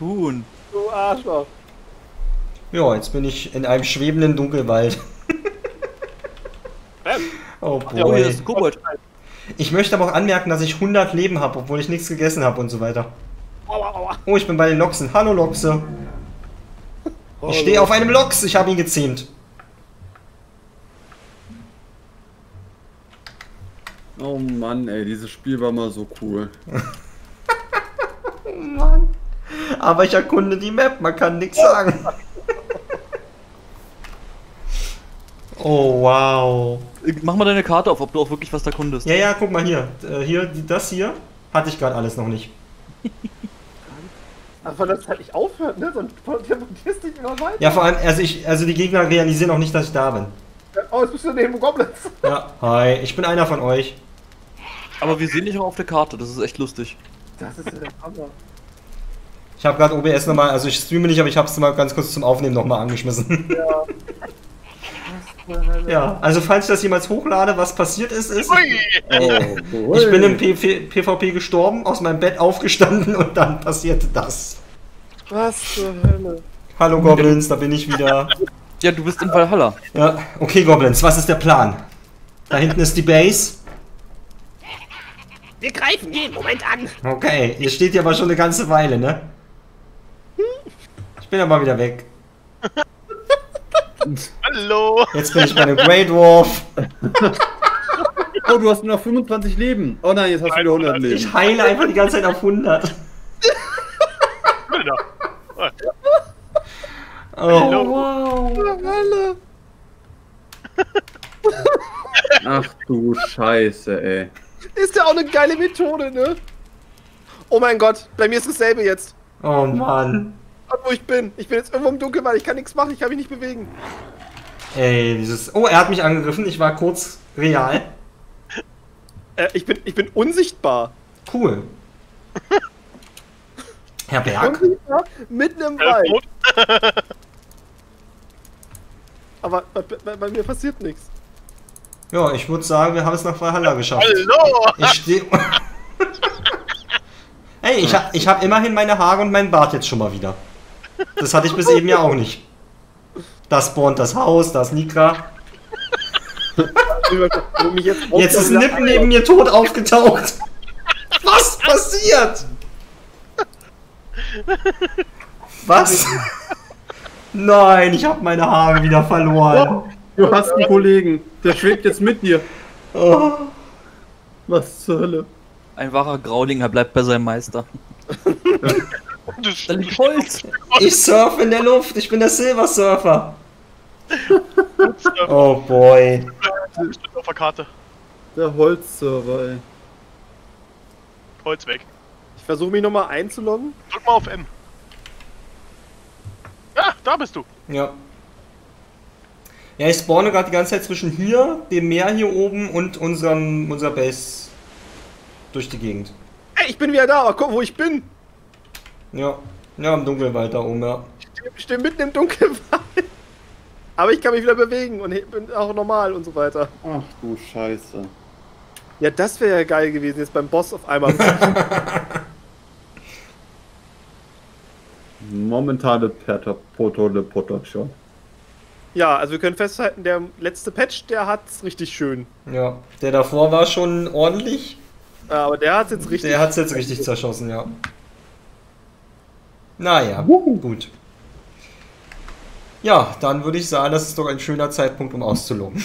tun? Du Arschloch. Ja, jetzt bin ich in einem schwebenden Dunkelwald. Oh oh, boy. Ich möchte aber auch anmerken, dass ich 100 Leben habe, obwohl ich nichts gegessen habe und so weiter. Oh, ich bin bei den Lochsen. Hallo Lochse. Ich stehe auf einem Lochs. Ich habe ihn gezähmt. Oh Mann, ey, dieses Spiel war mal so cool. Aber ich erkunde die Map. Man kann nichts sagen. Oh, wow. Mach mal deine Karte auf, ob du auch wirklich was da kundest. Ja, ja, guck mal hier. Äh, hier, das hier hatte ich gerade alles noch nicht. Aber das halt nicht aufhört, ne? Sonst teleportierst du dich immer weiter. Ja, vor allem, also ich, also die Gegner realisieren auch nicht, dass ich da bin. Oh, jetzt bist du neben Goblins. Ja, hi, ich bin einer von euch. Aber wir sehen dich auch auf der Karte, das ist echt lustig. Das ist ja der Hammer. Ich habe gerade OBS nochmal, also ich streame nicht, aber ich habe es mal ganz kurz zum Aufnehmen nochmal angeschmissen. Ja, also falls ich das jemals hochlade, was passiert ist, ist, Oh, ich bin im PV PvP gestorben, aus meinem Bett aufgestanden und dann passierte das. Was zur Hölle? Hallo Goblins, da bin ich wieder. Ja, du bist in Valhalla. Ja, okay Goblins, was ist der Plan? Da hinten ist die Base. Wir greifen jeden Moment an. Okay, ihr steht hier aber schon eine ganze Weile, ne? Ich bin aber wieder weg. Hallo! Jetzt bin ich bei einem Grey Dwarf. Oh, du hast nur noch 25 Leben. Oh nein, jetzt hast du wieder 100 Leben. Ich heile einfach die ganze Zeit auf 100. Alter. Oh, wow. Hölle. Ach du Scheiße, ey. Ist ja auch eine geile Methode, ne? Oh mein Gott, bei mir ist dasselbe jetzt. Oh Mann. Dort, wo ich bin. Ich bin jetzt irgendwo im Dunkeln, weil ich kann nichts machen, ich kann mich nicht bewegen. Ey, dieses. Oh, er hat mich angegriffen. Ich war kurz real. Äh, ich bin, ich bin unsichtbar. Cool. Herr Berg? Unsichtbar, mitten im Wald. Aber bei, bei, bei mir passiert nichts. Ja, ich würde sagen, wir haben es nach Valhalla geschafft. Hallo! Ich stehe. Ey, ich hab, ich hab immerhin meine Haare und meinen Bart jetzt schon mal wieder. Das hatte ich bis eben ja auch nicht. Da spawnt das Haus, da ist Nikra. Jetzt Jetzt ist Nippen neben mir tot aufgetaucht. Was passiert? Was? Nein, ich habe meine Haare wieder verloren. Du hast einen Kollegen, der schwebt jetzt mit dir. Oh. Was zur Hölle? Ein wahrer Graulinger bleibt bei seinem Meister. Du Da liegt Holz. Ich surfe in der Luft, ich bin der Silver Surfer. Oh boy. Auf der Karte. Der Holzserver, ey. Holz weg. Ich versuche mich nochmal einzuloggen. Drück mal auf M. Ja, da bist du. Ja. Ja, ich spawne gerade die ganze Zeit zwischen hier, dem Meer hier oben und unserem, unserer Base durch die Gegend. Ey, ich bin wieder da, aber guck, wo ich bin. Ja. Ja, im Dunkelwald da oben, ja. Ich stehe mitten im Dunkelwald. Aber ich kann mich wieder bewegen und bin auch normal und so weiter. Ach du Scheiße. Ja, das wäre ja geil gewesen, jetzt beim Boss auf einmal. Momentane Portole Prototyp. ja, also wir können festhalten, der letzte Patch, der hat's richtig schön. Ja. Der davor war schon ordentlich. Aber der hat's jetzt richtig. Der hat's jetzt richtig zerschossen, ja. Naja, gut. Ja, dann würde ich sagen, das ist doch ein schöner Zeitpunkt, um auszuloggen.